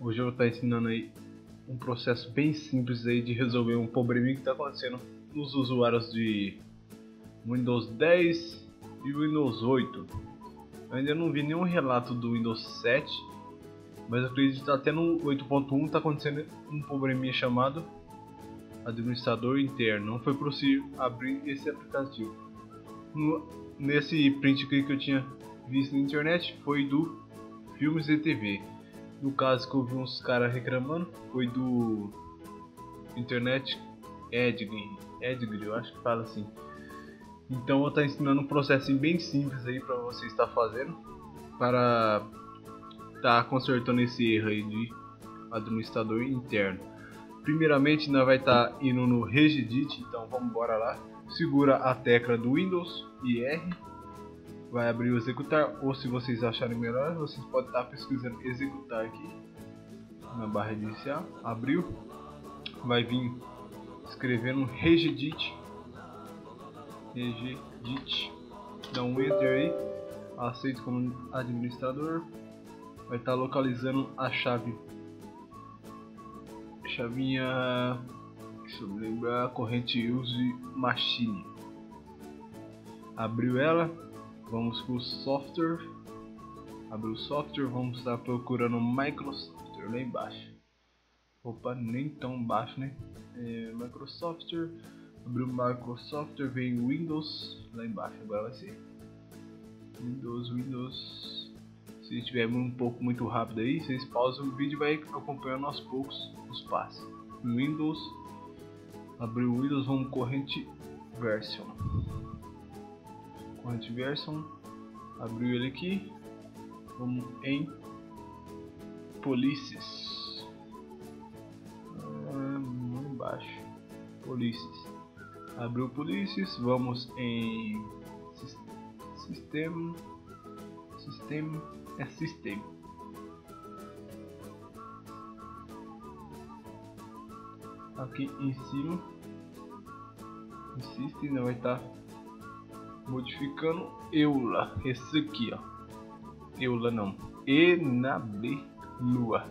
Hoje eu vou estar ensinando aí um processo bem simples aí de resolver um probleminha que está acontecendo nos usuários de Windows 10 e Windows 8. Eu ainda não vi nenhum relato do Windows 7, mas acredito que até no 8.1 está acontecendo um probleminha chamado administrador interno. Não foi possível abrir esse aplicativo. No, nesse print que eu tinha visto na internet foi do Filmes e TV. No caso que eu vi uns caras reclamando foi do Internet Edging, Edging, eu acho que fala assim. Então eu vou estar ensinando um processo bem simples aí para você estar fazendo para estar tá consertando esse erro aí de administrador interno. Primeiramente nós vai estar tá indo no Regedit, então vamos embora lá. Segura a tecla do Windows e R vai abrir o executar ou se vocês acharem melhor vocês podem estar pesquisando executar aqui na barra inicial abriu vai vir escrevendo regedit regedit dá um enter aí aceito como administrador vai estar localizando a chave. Chavinha deixa eu lembrar corrente use machine. Abriu ela Vamos para o software. Abre o software, vamos estar procurando Microsoft lá embaixo. Opa, nem tão baixo, né? É, Microsoft, abriu Microsoft, vem Windows lá embaixo, agora vai ser. Windows, Windows. Se estiver um pouco muito rápido aí, vocês pausam o vídeo e vai acompanhando aos poucos os passos. Windows, abriu Windows, vamos corrente version o Antiversion, abriu ele aqui, vamos em Policies, ah, embaixo, Policies, abriu Policies, vamos em Sistema, Sistema, é Sistema. Aqui em cima, o System vai estar modificando Eula, esse aqui ó, Eula não, Enabelua.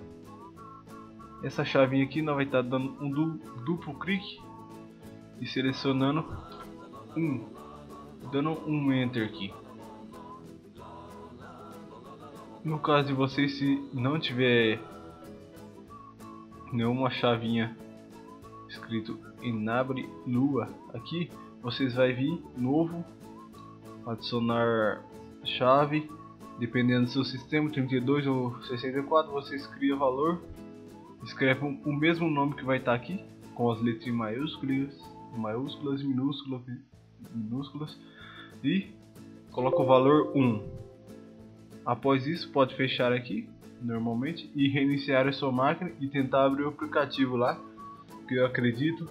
Essa chavinha aqui nós vai estar tá dando um du duplo clique e selecionando um, dando um enter aqui. No caso de vocês, se não tiver nenhuma chavinha escrito Enabre Lua aqui, vocês vai vir novo adicionar chave, dependendo do seu sistema, 32 ou 64, você escreve o valor, escreve o mesmo nome que vai estar aqui, com as letras maiúsculas, maiúsculas, minúsculas, minúsculas e coloca o valor 1. Após isso, pode fechar aqui, normalmente, e reiniciar a sua máquina e tentar abrir o aplicativo lá, que eu acredito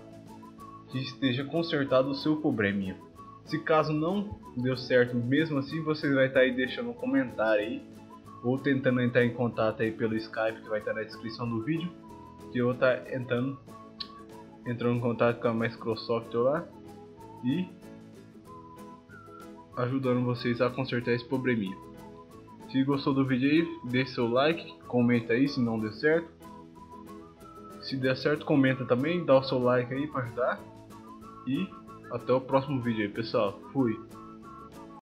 que esteja consertado o seu probleminha. Se caso não deu certo mesmo assim, você vai estar tá aí deixando um comentário aí ou tentando entrar em contato aí pelo Skype que vai estar na descrição do vídeo, que eu vou estar tá entrando entrando em contato com a Microsoft lá e ajudando vocês a consertar esse probleminha. Se gostou do vídeo aí, deixe seu like, comenta aí se não deu certo. Se der certo, comenta também, dá o seu like aí para ajudar. E até o próximo vídeo aí, pessoal. Fui.